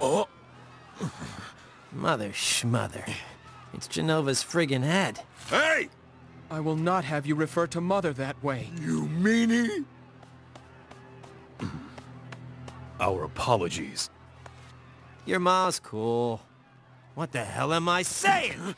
Oh, Mother schmother. It's Jenova's friggin' head. hey! I will not have you refer to Mother that way. You meanie? Our apologies. Your ma's cool. What the hell am I saying?